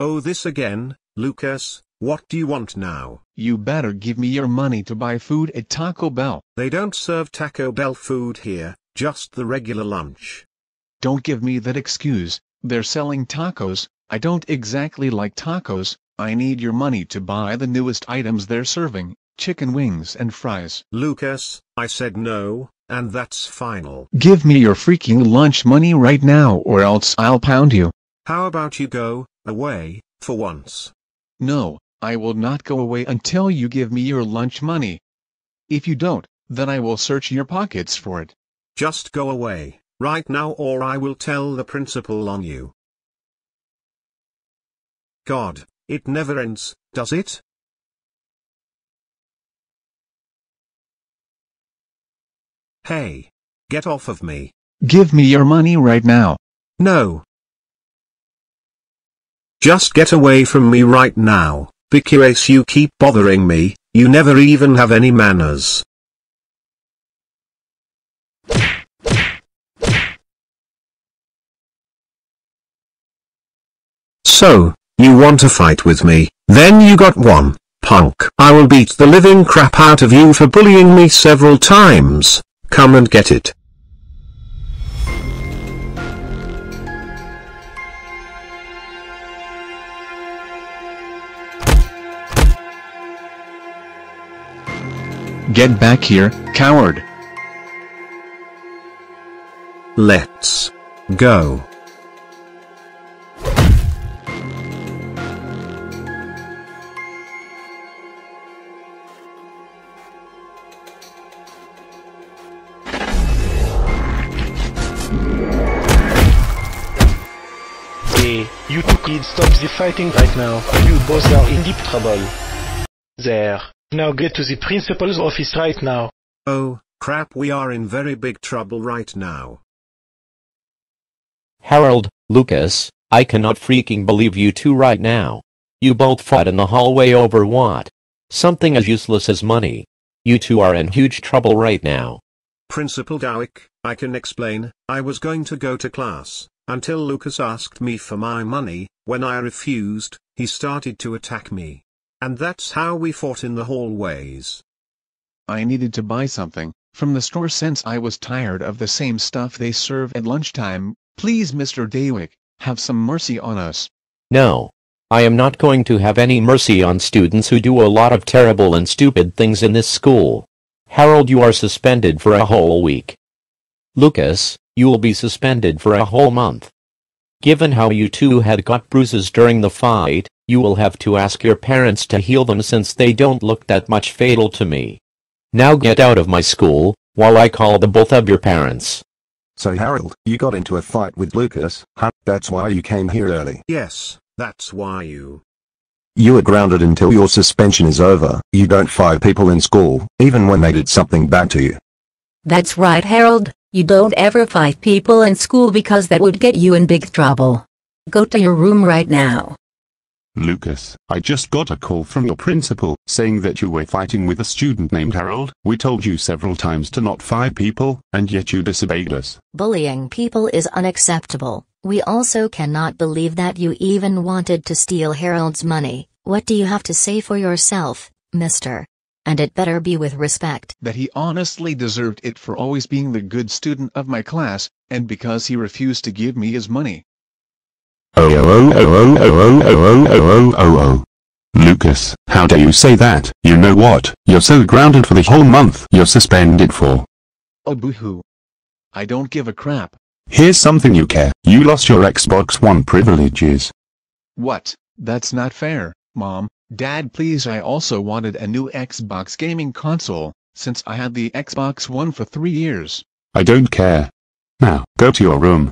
Oh this again, Lucas, what do you want now? You better give me your money to buy food at Taco Bell. They don't serve Taco Bell food here, just the regular lunch. Don't give me that excuse, they're selling tacos, I don't exactly like tacos, I need your money to buy the newest items they're serving, chicken wings and fries. Lucas, I said no, and that's final. Give me your freaking lunch money right now or else I'll pound you. How about you go, away, for once? No, I will not go away until you give me your lunch money. If you don't, then I will search your pockets for it. Just go away, right now or I will tell the principal on you. God, it never ends, does it? Hey. Get off of me. Give me your money right now. No. Just get away from me right now, because you keep bothering me, you never even have any manners. So, you want to fight with me, then you got one, punk. I will beat the living crap out of you for bullying me several times, come and get it. Get back here, coward. Let's go. Hey, you two kids stop the fighting right now. You both are in deep trouble. There. Now get to the principal's office right now. Oh, crap we are in very big trouble right now. Harold, Lucas, I cannot freaking believe you two right now. You both fought in the hallway over what? Something as useless as money. You two are in huge trouble right now. Principal Dowick, I can explain, I was going to go to class, until Lucas asked me for my money, when I refused, he started to attack me. And that's how we fought in the hallways. I needed to buy something from the store since I was tired of the same stuff they serve at lunchtime. Please Mr. Daywick, have some mercy on us. No. I am not going to have any mercy on students who do a lot of terrible and stupid things in this school. Harold you are suspended for a whole week. Lucas, you will be suspended for a whole month. Given how you two had got bruises during the fight, you will have to ask your parents to heal them since they don't look that much fatal to me. Now get out of my school, while I call the both of your parents. So Harold, you got into a fight with Lucas, huh? That's why you came here early. Yes, that's why you. You are grounded until your suspension is over. You don't fire people in school, even when they did something bad to you. That's right Harold, you don't ever fight people in school because that would get you in big trouble. Go to your room right now. Lucas, I just got a call from your principal, saying that you were fighting with a student named Harold. We told you several times to not fight people, and yet you disobeyed us. Bullying people is unacceptable. We also cannot believe that you even wanted to steal Harold's money. What do you have to say for yourself, mister? And it better be with respect. That he honestly deserved it for always being the good student of my class, and because he refused to give me his money. Oh oh oh oh oh oh oh oh oh oh oh. Lucas, how dare you say that? You know what? You're so grounded for the whole month. You're suspended for. Oh boo-hoo. I don't give a crap. Here's something you care. You lost your Xbox One privileges. What? That's not fair, Mom. Dad please I also wanted a new Xbox gaming console, since I had the Xbox One for three years. I don't care. Now, go to your room.